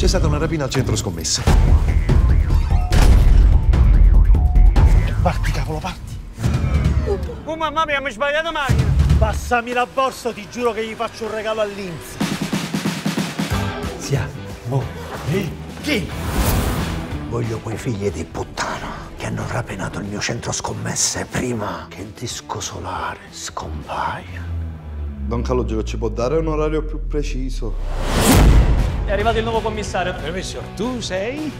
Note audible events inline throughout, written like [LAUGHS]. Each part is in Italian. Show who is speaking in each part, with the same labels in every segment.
Speaker 1: C'è stata una rapina al centro scommesse.
Speaker 2: Parti, cavolo, parti.
Speaker 3: Oh mamma mia, mi sbagliato macchina!
Speaker 2: Passami la borsa, ti giuro che gli faccio un regalo all'Inzi.
Speaker 4: Siamo
Speaker 2: Chi?
Speaker 4: Voglio quei figli di puttana che hanno rapinato il mio centro scommesse prima che il disco solare scompaia.
Speaker 5: Don Calogero ci può dare un orario più preciso?
Speaker 3: È arrivato il nuovo commissario.
Speaker 6: Permesso, tu sei?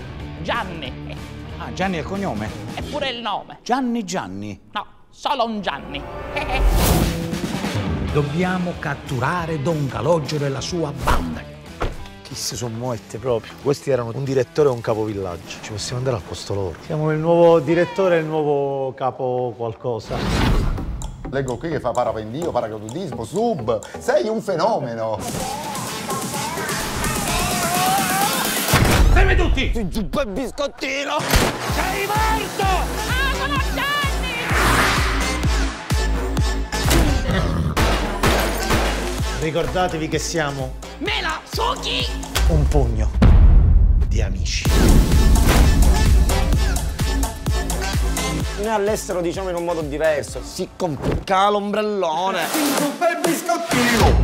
Speaker 7: Gianni.
Speaker 6: Ah, Gianni è il cognome.
Speaker 7: Eppure il nome.
Speaker 6: Gianni Gianni.
Speaker 7: No, solo un Gianni. [LAUGHS]
Speaker 6: Dobbiamo catturare Don Calogero e la sua banda.
Speaker 2: Chi si sono muotti proprio? Questi erano un direttore e un capovillaggio. Ci possiamo andare al posto loro. Siamo il nuovo direttore e il nuovo capo qualcosa.
Speaker 8: Leggo qui che fa parapendio, paracadutismo, sub. Sei un fenomeno.
Speaker 6: Fermi tutti!
Speaker 7: Ah, sono Gianni!
Speaker 2: Ricordatevi che siamo
Speaker 7: Mela, Suki!
Speaker 2: un pugno di amici.
Speaker 3: Noi all'estero diciamo in un modo diverso. Si complica l'ombrellone.
Speaker 8: Bel biscottino.